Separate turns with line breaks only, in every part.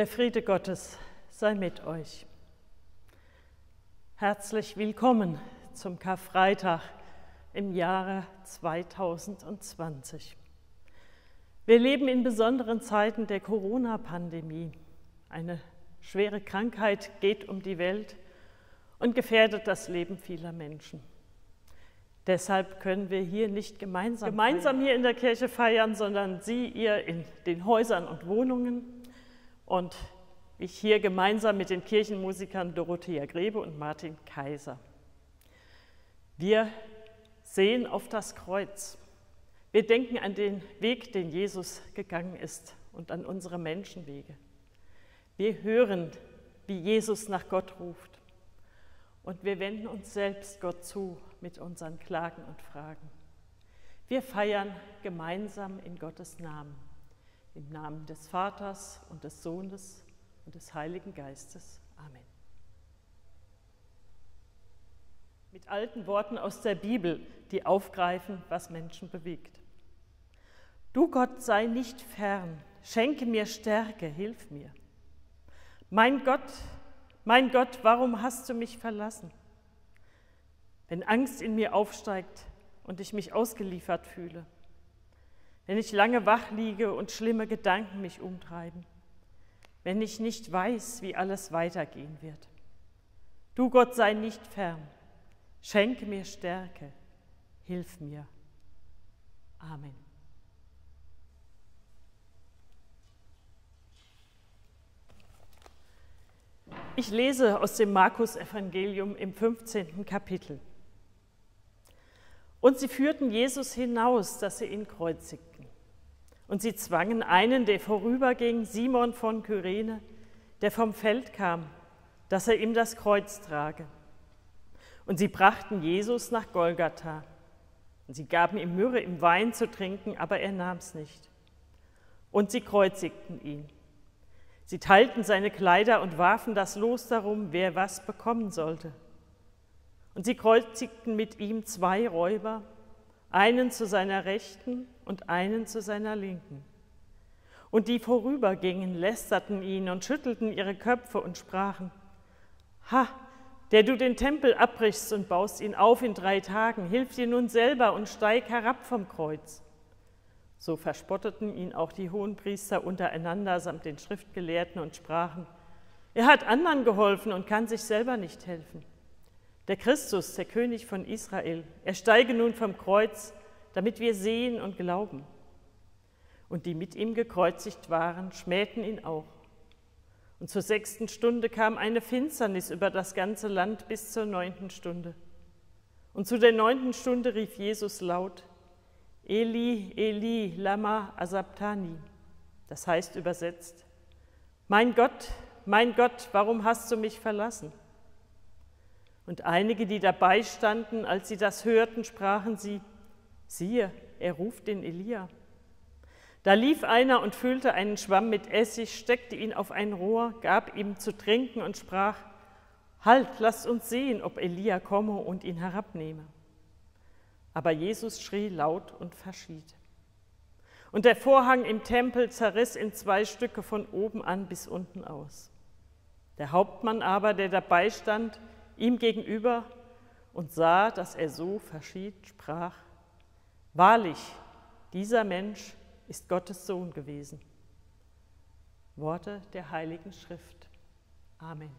Der Friede Gottes sei mit euch. Herzlich willkommen zum Karfreitag im Jahre 2020. Wir leben in besonderen Zeiten der Corona-Pandemie. Eine schwere Krankheit geht um die Welt und gefährdet das Leben vieler Menschen. Deshalb können wir hier nicht gemeinsam, gemeinsam hier in der Kirche feiern, sondern Sie, ihr in den Häusern und Wohnungen und ich hier gemeinsam mit den Kirchenmusikern Dorothea Grebe und Martin Kaiser. Wir sehen auf das Kreuz. Wir denken an den Weg, den Jesus gegangen ist und an unsere Menschenwege. Wir hören, wie Jesus nach Gott ruft. Und wir wenden uns selbst Gott zu mit unseren Klagen und Fragen. Wir feiern gemeinsam in Gottes Namen, im Namen des Vaters und des Sohnes und des Heiligen Geistes. Amen. Mit alten Worten aus der Bibel, die aufgreifen, was Menschen bewegt. Du Gott sei nicht fern, schenke mir Stärke, hilf mir. Mein Gott, mein Gott, warum hast du mich verlassen? Wenn Angst in mir aufsteigt und ich mich ausgeliefert fühle, wenn ich lange wach liege und schlimme Gedanken mich umtreiben, wenn ich nicht weiß, wie alles weitergehen wird. Du Gott sei nicht fern, schenke mir Stärke, hilf mir. Amen. Ich lese aus dem Markus-Evangelium im 15. Kapitel. Und sie führten Jesus hinaus, dass sie ihn kreuzigten. Und sie zwangen einen, der vorüberging, Simon von Kyrene, der vom Feld kam, dass er ihm das Kreuz trage. Und sie brachten Jesus nach Golgatha. Und sie gaben ihm Myrrhe im Wein zu trinken, aber er nahm es nicht. Und sie kreuzigten ihn. Sie teilten seine Kleider und warfen das Los darum, wer was bekommen sollte. Und sie kreuzigten mit ihm zwei Räuber, einen zu seiner Rechten und einen zu seiner Linken. Und die vorübergingen, lästerten ihn und schüttelten ihre Köpfe und sprachen, Ha, der du den Tempel abbrichst und baust ihn auf in drei Tagen, hilf dir nun selber und steig herab vom Kreuz. So verspotteten ihn auch die Hohenpriester untereinander samt den Schriftgelehrten und sprachen, er hat anderen geholfen und kann sich selber nicht helfen. Der Christus, der König von Israel, er steige nun vom Kreuz, damit wir sehen und glauben. Und die mit ihm gekreuzigt waren, schmähten ihn auch. Und zur sechsten Stunde kam eine Finsternis über das ganze Land bis zur neunten Stunde. Und zu der neunten Stunde rief Jesus laut, Eli, Eli, lama asabtani. Das heißt übersetzt, mein Gott, mein Gott, warum hast du mich verlassen? Und einige, die dabei standen, als sie das hörten, sprachen sie, siehe, er ruft den Elia. Da lief einer und füllte einen Schwamm mit Essig, steckte ihn auf ein Rohr, gab ihm zu trinken und sprach, Halt, lasst uns sehen, ob Elia komme und ihn herabnehme. Aber Jesus schrie laut und verschied. Und der Vorhang im Tempel zerriss in zwei Stücke von oben an bis unten aus. Der Hauptmann aber, der dabei stand, ihm gegenüber und sah, dass er so verschied, sprach, Wahrlich, dieser Mensch ist Gottes Sohn gewesen. Worte der Heiligen Schrift. Amen.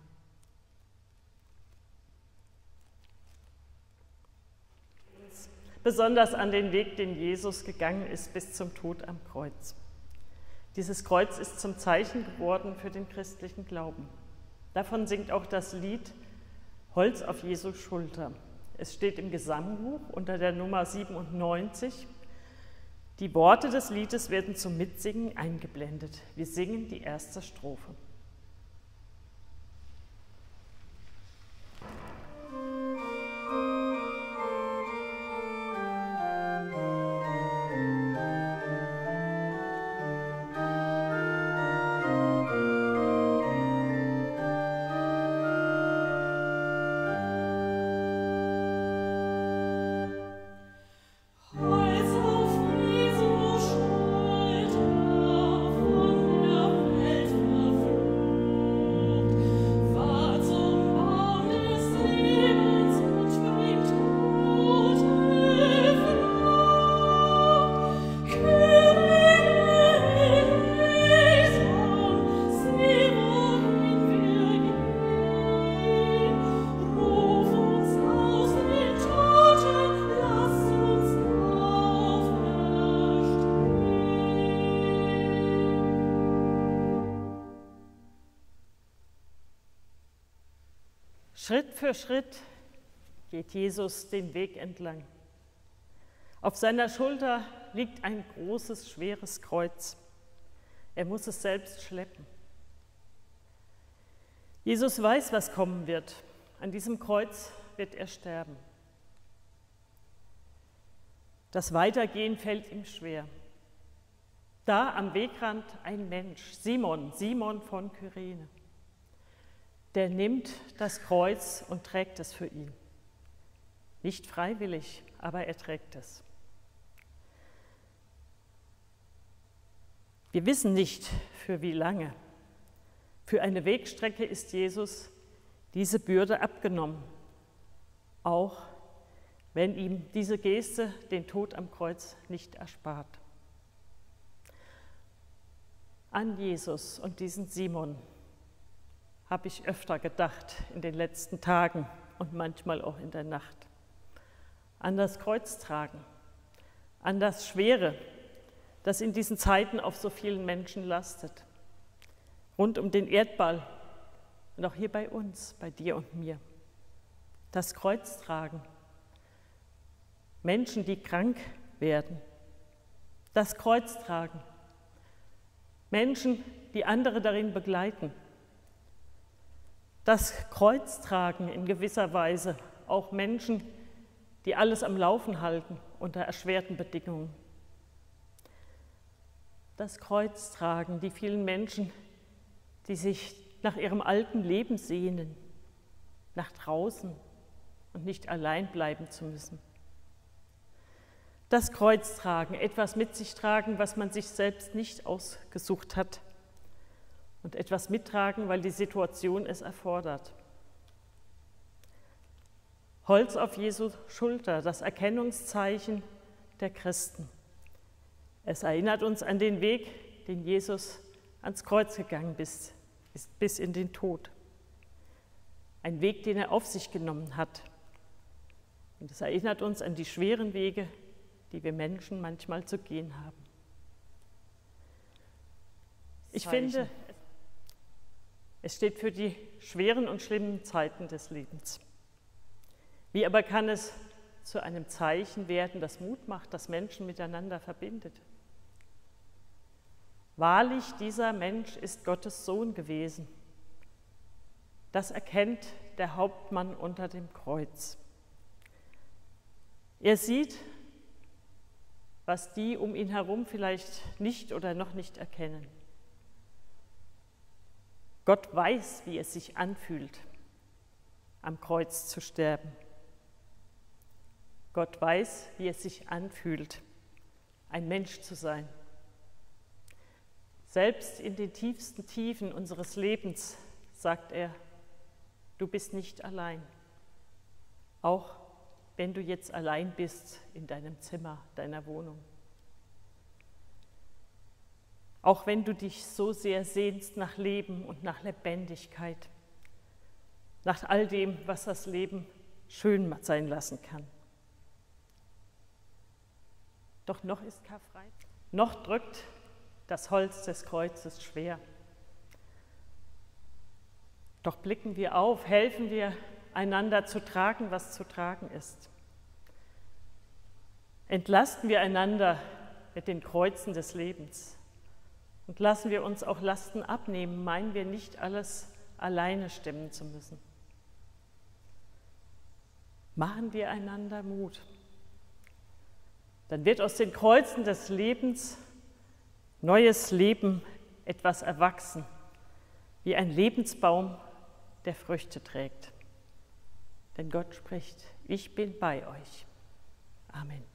besonders an den Weg, den Jesus gegangen ist bis zum Tod am Kreuz. Dieses Kreuz ist zum Zeichen geworden für den christlichen Glauben. Davon singt auch das Lied Holz auf Jesu Schulter. Es steht im Gesangbuch unter der Nummer 97. Die Worte des Liedes werden zum Mitsingen eingeblendet. Wir singen die erste Strophe. Schritt für Schritt geht Jesus den Weg entlang. Auf seiner Schulter liegt ein großes, schweres Kreuz. Er muss es selbst schleppen. Jesus weiß, was kommen wird. An diesem Kreuz wird er sterben. Das Weitergehen fällt ihm schwer. Da am Wegrand ein Mensch, Simon, Simon von Kyrene. Der nimmt das Kreuz und trägt es für ihn. Nicht freiwillig, aber er trägt es. Wir wissen nicht, für wie lange. Für eine Wegstrecke ist Jesus diese Bürde abgenommen, auch wenn ihm diese Geste den Tod am Kreuz nicht erspart. An Jesus und diesen Simon habe ich öfter gedacht in den letzten Tagen und manchmal auch in der Nacht. An das Kreuztragen, an das Schwere, das in diesen Zeiten auf so vielen Menschen lastet. Rund um den Erdball und auch hier bei uns, bei dir und mir. Das Kreuz tragen. Menschen, die krank werden. Das Kreuz tragen. Menschen, die andere darin begleiten. Das Kreuz tragen in gewisser Weise auch Menschen, die alles am Laufen halten unter erschwerten Bedingungen das Kreuz tragen, die vielen Menschen, die sich nach ihrem alten Leben sehnen, nach draußen und nicht allein bleiben zu müssen. Das Kreuz tragen, etwas mit sich tragen, was man sich selbst nicht ausgesucht hat und etwas mittragen, weil die Situation es erfordert. Holz auf Jesu Schulter, das Erkennungszeichen der Christen. Es erinnert uns an den Weg, den Jesus ans Kreuz gegangen ist, ist bis in den Tod. Ein Weg, den er auf sich genommen hat. Und es erinnert uns an die schweren Wege, die wir Menschen manchmal zu gehen haben. Ich Zeichen. finde, es steht für die schweren und schlimmen Zeiten des Lebens. Wie aber kann es zu einem Zeichen werden, das Mut macht, das Menschen miteinander verbindet? Wahrlich, dieser Mensch ist Gottes Sohn gewesen. Das erkennt der Hauptmann unter dem Kreuz. Er sieht, was die um ihn herum vielleicht nicht oder noch nicht erkennen. Gott weiß, wie es sich anfühlt, am Kreuz zu sterben. Gott weiß, wie es sich anfühlt, ein Mensch zu sein. Selbst in den tiefsten Tiefen unseres Lebens sagt er, du bist nicht allein. Auch wenn du jetzt allein bist in deinem Zimmer, deiner Wohnung. Auch wenn du dich so sehr sehnst nach Leben und nach Lebendigkeit, nach all dem, was das Leben schön sein lassen kann. Doch noch ist Karfreitag. Noch drückt das Holz des Kreuzes schwer. Doch blicken wir auf, helfen wir einander zu tragen, was zu tragen ist. Entlasten wir einander mit den Kreuzen des Lebens und lassen wir uns auch Lasten abnehmen, meinen wir nicht alles alleine stemmen zu müssen. Machen wir einander Mut. Dann wird aus den Kreuzen des Lebens neues Leben etwas erwachsen, wie ein Lebensbaum, der Früchte trägt. Denn Gott spricht, ich bin bei euch. Amen.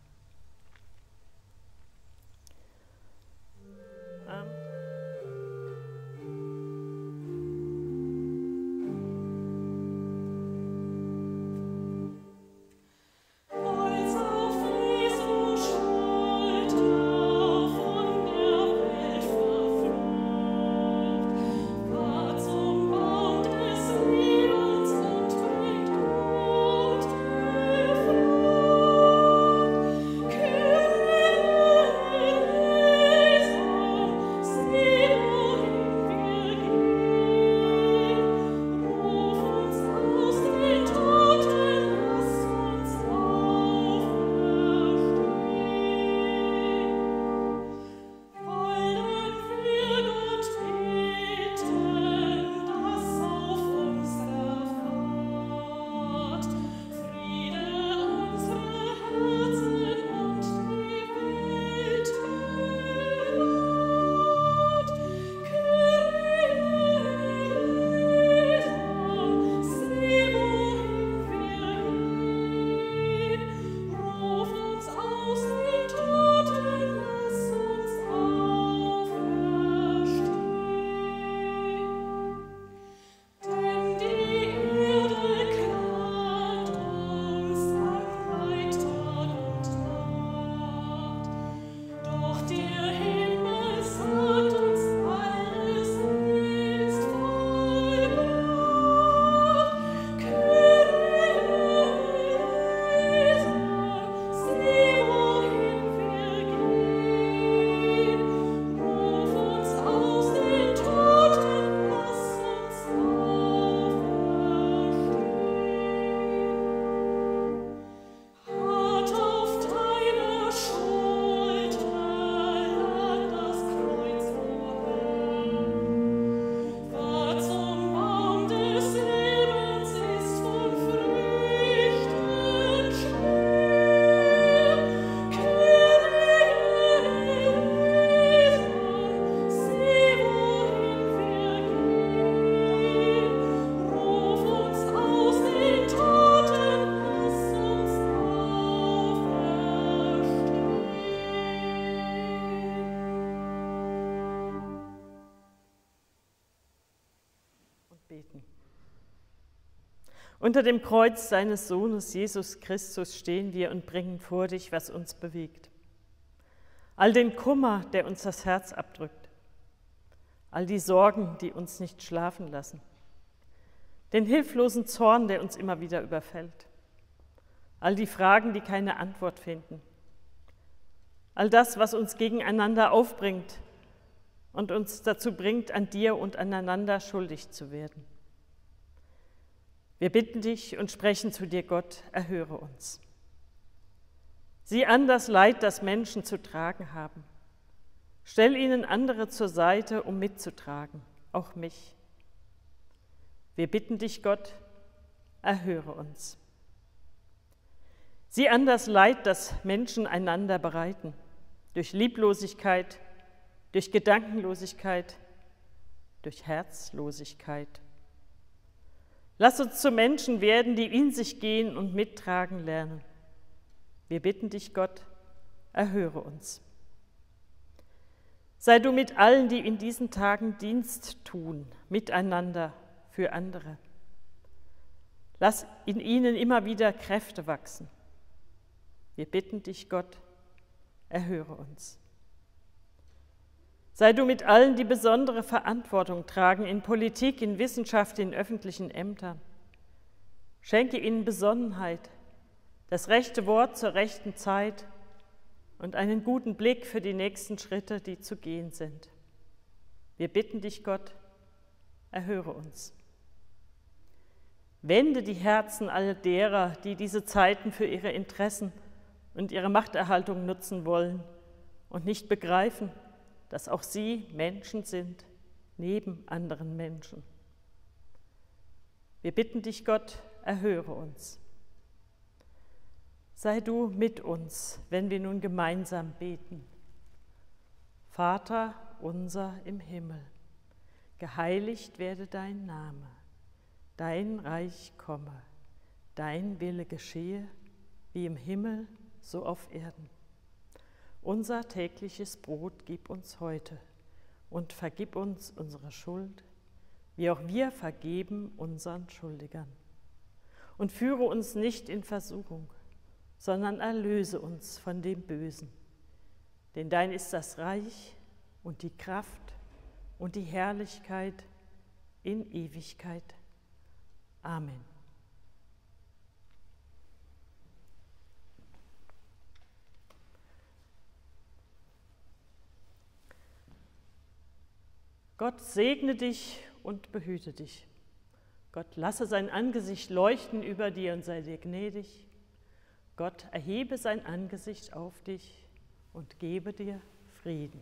Unter dem Kreuz deines Sohnes Jesus Christus stehen wir und bringen vor dich, was uns bewegt. All den Kummer, der uns das Herz abdrückt. All die Sorgen, die uns nicht schlafen lassen. Den hilflosen Zorn, der uns immer wieder überfällt. All die Fragen, die keine Antwort finden. All das, was uns gegeneinander aufbringt und uns dazu bringt, an dir und aneinander schuldig zu werden. Wir bitten dich und sprechen zu dir, Gott, erhöre uns. Sieh an das Leid, das Menschen zu tragen haben. Stell ihnen andere zur Seite, um mitzutragen, auch mich. Wir bitten dich, Gott, erhöre uns. Sieh an das Leid, das Menschen einander bereiten, durch Lieblosigkeit, durch Gedankenlosigkeit, durch Herzlosigkeit. Lass uns zu Menschen werden, die in sich gehen und mittragen lernen. Wir bitten dich, Gott, erhöre uns. Sei du mit allen, die in diesen Tagen Dienst tun, miteinander, für andere. Lass in ihnen immer wieder Kräfte wachsen. Wir bitten dich, Gott, erhöre uns. Sei du mit allen, die besondere Verantwortung tragen in Politik, in Wissenschaft, in öffentlichen Ämtern. Schenke ihnen Besonnenheit, das rechte Wort zur rechten Zeit und einen guten Blick für die nächsten Schritte, die zu gehen sind. Wir bitten dich, Gott, erhöre uns. Wende die Herzen all derer, die diese Zeiten für ihre Interessen und ihre Machterhaltung nutzen wollen und nicht begreifen, dass auch sie Menschen sind, neben anderen Menschen. Wir bitten dich, Gott, erhöre uns. Sei du mit uns, wenn wir nun gemeinsam beten. Vater unser im Himmel, geheiligt werde dein Name, dein Reich komme, dein Wille geschehe, wie im Himmel, so auf Erden. Unser tägliches Brot gib uns heute und vergib uns unsere Schuld, wie auch wir vergeben unseren Schuldigern. Und führe uns nicht in Versuchung, sondern erlöse uns von dem Bösen. Denn dein ist das Reich und die Kraft und die Herrlichkeit in Ewigkeit. Amen. Gott segne dich und behüte dich. Gott lasse sein Angesicht leuchten über dir und sei dir gnädig. Gott erhebe sein Angesicht auf dich und gebe dir Frieden.